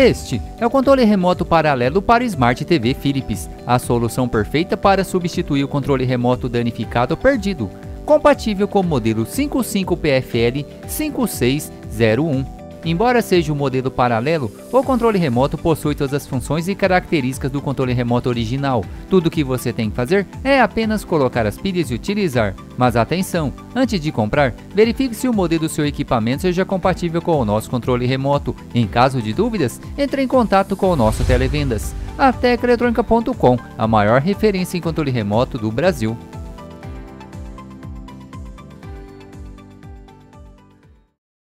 Este é o controle remoto paralelo para Smart TV Philips, a solução perfeita para substituir o controle remoto danificado ou perdido, compatível com o modelo 55PFL 5601. Embora seja um modelo paralelo, o controle remoto possui todas as funções e características do controle remoto original. Tudo o que você tem que fazer é apenas colocar as pilhas e utilizar. Mas atenção, antes de comprar, verifique se o modelo do seu equipamento seja compatível com o nosso controle remoto. Em caso de dúvidas, entre em contato com o nosso televendas. A Teclaeletrônica.com, a maior referência em controle remoto do Brasil.